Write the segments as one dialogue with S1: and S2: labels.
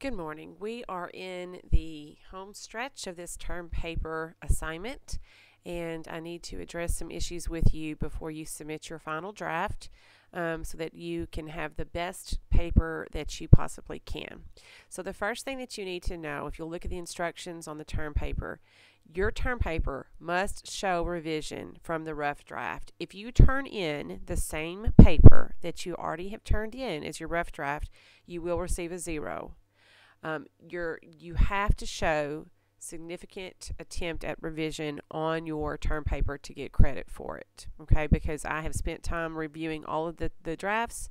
S1: Good morning. We are in the home stretch of this term paper assignment, and I need to address some issues with you before you submit your final draft um, so that you can have the best paper that you possibly can. So, the first thing that you need to know if you'll look at the instructions on the term paper, your term paper must show revision from the rough draft. If you turn in the same paper that you already have turned in as your rough draft, you will receive a zero um, you're you have to show significant attempt at revision on your term paper to get credit for it okay? Because i have spent time reviewing all of the, the drafts.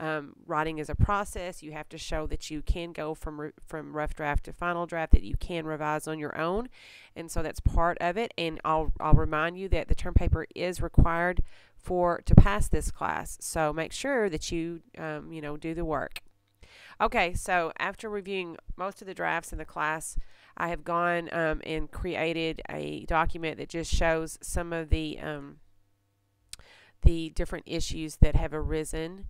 S1: Um, writing is a process. You have to show that you can go from from rough draft to final draft that you can revise on your own. And so that's part of it. And i'll i'll remind you that the term paper is required for to pass this class. So make sure that you um, you know do the work Okay, so after reviewing most of the drafts in the class, I have gone um, and created a document that just shows some of the um, the different issues that have arisen.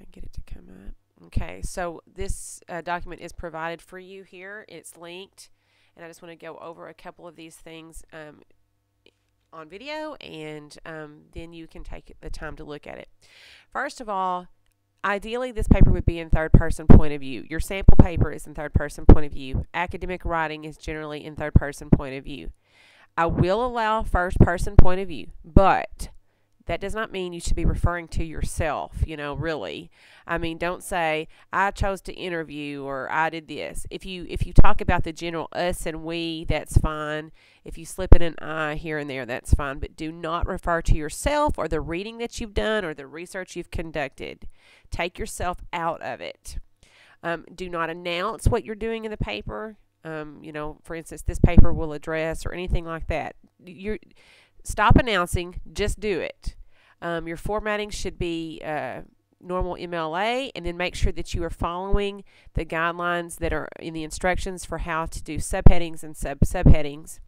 S1: I get it to come up. Okay, so this uh, document is provided for you here. It's linked, and I just want to go over a couple of these things um, on video, and um, then you can take the time to look at it. First of all, Ideally, this paper would be in third person point of view. Your sample paper is in third person point of view. Academic writing is generally in third person point of view. I will allow first person point of view, but that does not mean you should be referring to yourself, you know, really. I mean, don't say I chose to interview or I did this. If you if you talk about the general us and we, that's fine. If you slip in an I here and there, that's fine, but do not refer to yourself or the reading that you've done or the research you've conducted. Take yourself out of it. Um, do not announce what you're doing in the paper. Um, you know, for instance, this paper will address or anything like that. You're stop announcing, just do it. Um, your formatting should be uh, normal MLA, and then make sure that you are following the guidelines that are in the instructions for how to do subheadings and sub subheadings.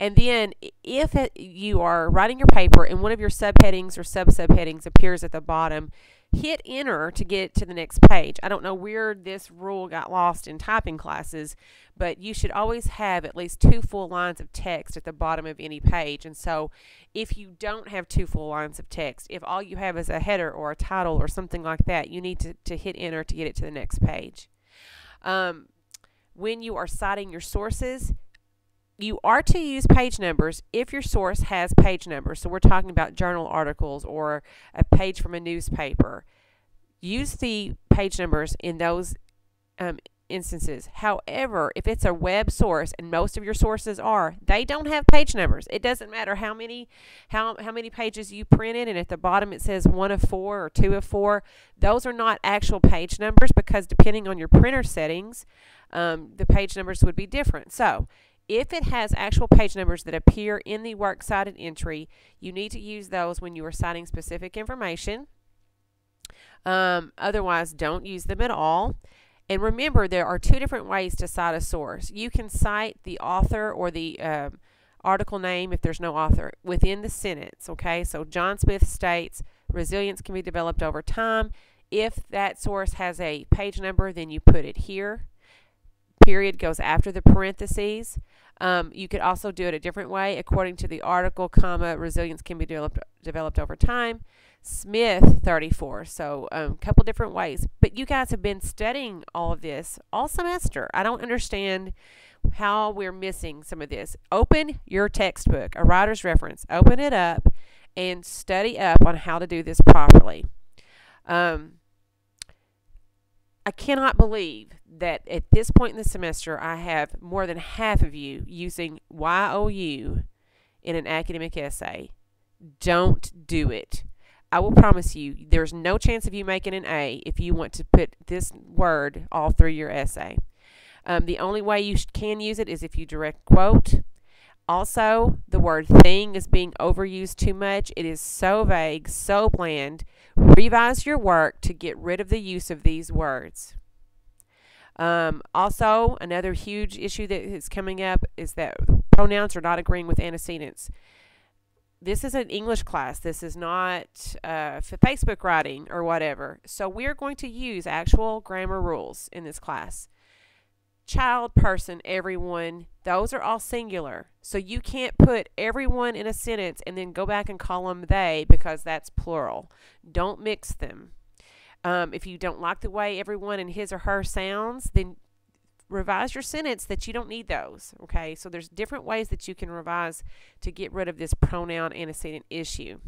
S1: And then, if it, you are writing your paper and one of your subheadings or sub subheadings appears at the bottom, hit enter to get to the next page. I don't know where this rule got lost in typing classes, but you should always have at least two full lines of text at the bottom of any page. And so if you don't have two full lines of text, if all you have is a header or a title or something like that, you need to, to hit enter to get it to the next page. Um, when you are citing your sources, you are to use page numbers if your source has page numbers. So we're talking about journal articles or a page from a newspaper. Use the page numbers in those um, instances. However, if it's a web source and most of your sources are, they don't have page numbers. It doesn't matter how many how how many pages you printed and at the bottom it says 1 of 4 or 2 of 4. Those are not actual page numbers because depending on your printer settings, um, the page numbers would be different. So, if it has actual page numbers that appear in the works cited entry, you need to use those when you are citing specific information. Um, otherwise, don't use them at all. And remember, there are two different ways to cite a source. You can cite the author or the uh, article name if there's no author within the sentence. Okay, so John Smith states resilience can be developed over time. If that source has a page number, then you put it here. Period goes after the parentheses. Um, you could also do it a different way. According to the article, comma, resilience can be developed, developed over time. Smith 34. So a um, couple different ways. But you guys have been studying all of this all semester. I don't understand how we're missing some of this. Open your textbook, a writer's reference. Open it up and study up on how to do this properly. Um, I cannot believe that at this point in the semester, I have more than half of you using YOU in an academic essay. Don't do it. I will promise you, there's no chance of you making an A if you want to put this word all through your essay. Um, the only way you can use it is if you direct quote. Also, the word thing is being overused too much. It is so vague, so bland. Revise your work to get rid of the use of these words. Um, also, another huge issue that is coming up is that pronouns are not agreeing with antecedents. this is an English class. This is not uh, Facebook writing or whatever. So we're going to use actual grammar rules in this class. Child, person, everyone, those are all singular. So you can't put everyone in a sentence and then go back and call them they because that's plural. Don't mix them. Um, if you don't like the way everyone in his or her sounds, then revise your sentence that you don't need those. Okay, so there's different ways that you can revise to get rid of this pronoun antecedent issue.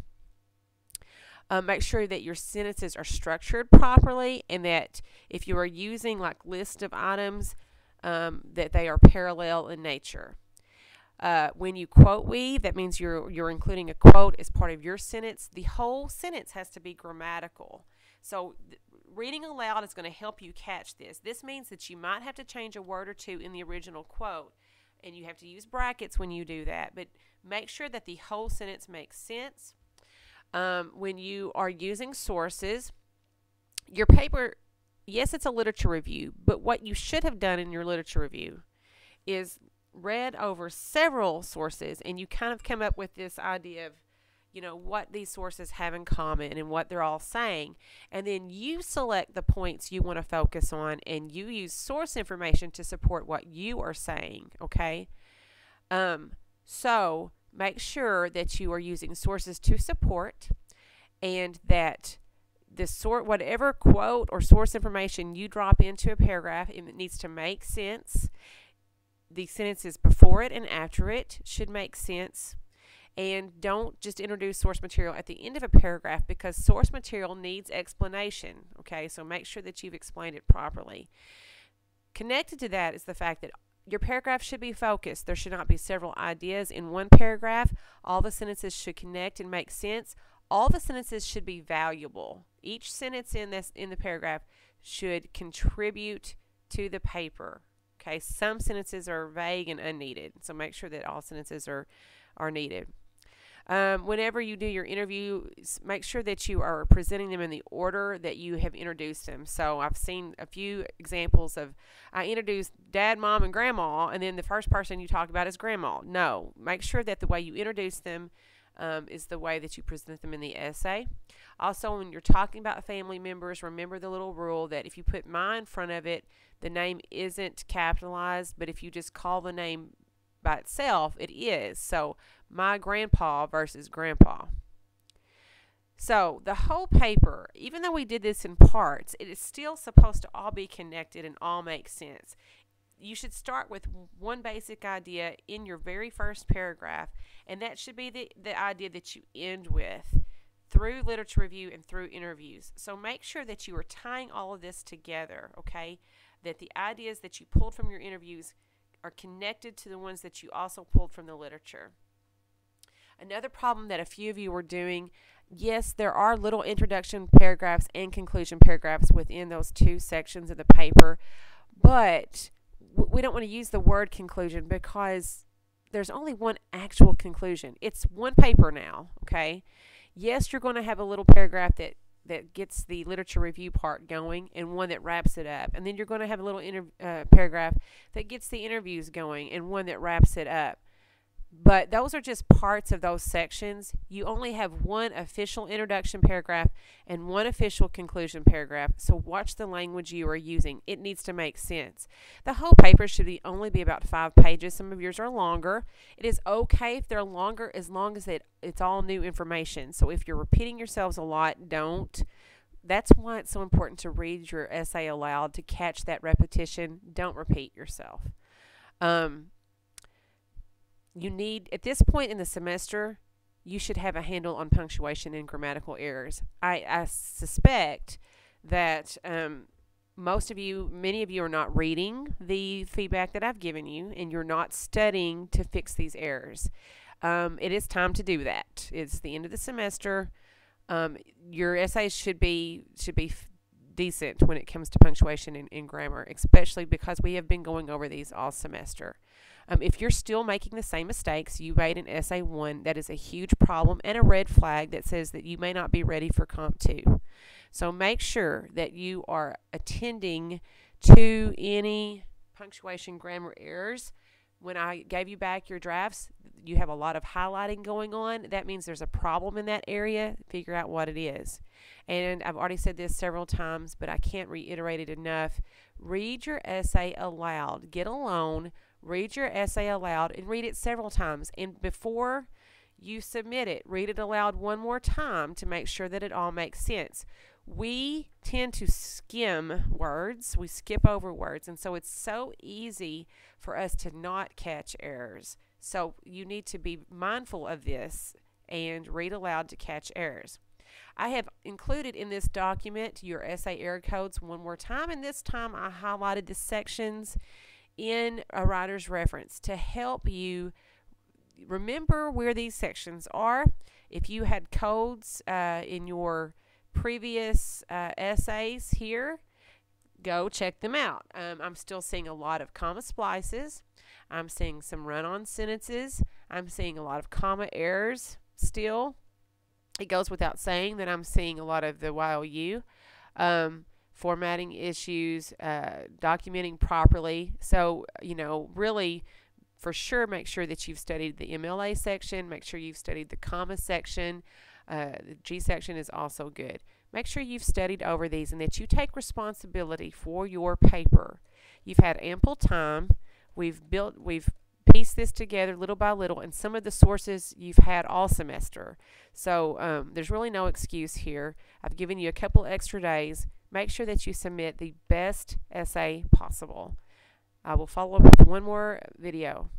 S1: Um, make sure that your sentences are structured properly and that if you are using like list of items, um, that they are parallel in nature. Uh, when you quote we, that means you're you're including a quote as part of your sentence. The whole sentence has to be grammatical. So reading aloud is going to help you catch this. This means that you might have to change a word or two in the original quote, and you have to use brackets when you do that. But make sure that the whole sentence makes sense. Um, when you are using sources, your paper, yes, it's a literature review, but what you should have done in your literature review is read over several sources and you kind of come up with this idea of you know, what these sources have in common and what they're all saying. And then you select the points you want to focus on and you use source information to support what you are saying, okay? Um, so make sure that you are using sources to support and that the sort whatever quote or source information you drop into a paragraph it needs to make sense the sentences before it and after it should make sense and don't just introduce source material at the end of a paragraph because source material needs explanation. Okay, so make sure that you've explained it properly. Connected to that is the fact that your paragraph should be focused. There should not be several ideas in one paragraph. All the sentences should connect and make sense. All the sentences should be valuable. Each sentence in this in the paragraph should contribute to the paper. Okay, some sentences are vague and unneeded, so make sure that all sentences are are needed. Um, whenever you do your interview, make sure that you are presenting them in the order that you have introduced them. So I've seen a few examples of I introduced dad, mom, and grandma, and then the first person you talk about is grandma. No, make sure that the way you introduce them um, is the way that you present them in the essay. Also, when you're talking about family members, remember the little rule that if you put my in front of it, the name isn't capitalized, but if you just call the name by itself, it is. So my grandpa versus grandpa. So the whole paper, even though we did this in parts, it is still supposed to all be connected and all make sense. You should start with one basic idea in your very first paragraph, and that should be the, the idea that you end with through literature review and through interviews. So make sure that you are tying all of this together, okay? That the ideas that you pulled from your interviews are connected to the ones that you also pulled from the literature. Another problem that a few of you were doing yes, there are little introduction paragraphs and conclusion paragraphs within those two sections of the paper, but we don't want to use the word conclusion because there's only one actual conclusion. It's one paper now, okay? Yes, you're going to have a little paragraph that that gets the literature review part going and one that wraps it up. And then you're going to have a little uh, paragraph that gets the interviews going and one that wraps it up. But those are just parts of those sections. You only have one official introduction paragraph and one official conclusion paragraph. So watch the language you are using. It needs to make sense. The whole paper should be only be about five pages. Some of yours are longer. It is okay if they're longer as long as it, it's all new information. So if you're repeating yourselves a lot, don't. That's why it's so important to read your essay aloud to catch that repetition. Don't repeat yourself. Um, you need, at this point in the semester, you should have a handle on punctuation and grammatical errors. I, I suspect that um, most of you, many of you are not reading the feedback that I've given you, and you're not studying to fix these errors. Um, it is time to do that. It's the end of the semester. Um, your essays should be should be decent when it comes to punctuation and, and grammar, especially because we have been going over these all semester. Um, if you're still making the same mistakes you made in essay one, that is a huge problem and a red flag that says that you may not be ready for comp two. So make sure that you are attending to any punctuation grammar errors when I gave you back your drafts, you have a lot of highlighting going on. That means there's a problem in that area. Figure out what it is. And I've already said this several times, but I can't reiterate it enough. Read your essay aloud. Get alone, read your essay aloud, and read it several times. And before you submit it, read it aloud one more time to make sure that it all makes sense we tend to skim words, we skip over words, and so it's so easy for us to not catch errors. So you need to be mindful of this and read aloud to catch errors. I have included in this document your essay error codes one more time, and this time I highlighted the sections in a writer's reference to help you remember where these sections are. If you had codes uh, in your previous uh, essays here, go check them out. Um, I'm still seeing a lot of comma splices. I'm seeing some run-on sentences. I'm seeing a lot of comma errors still. It goes without saying that I'm seeing a lot of the YOU. Um, formatting issues, uh, documenting properly. So, you know, really for sure make sure that you've studied the MLA section, make sure you've studied the comma section. Uh, the G section is also good. Make sure you've studied over these and that you take responsibility for your paper. You've had ample time. We've built, we've pieced this together little by little, and some of the sources you've had all semester. So um, there's really no excuse here. I've given you a couple extra days. Make sure that you submit the best essay possible. I will follow up with one more video.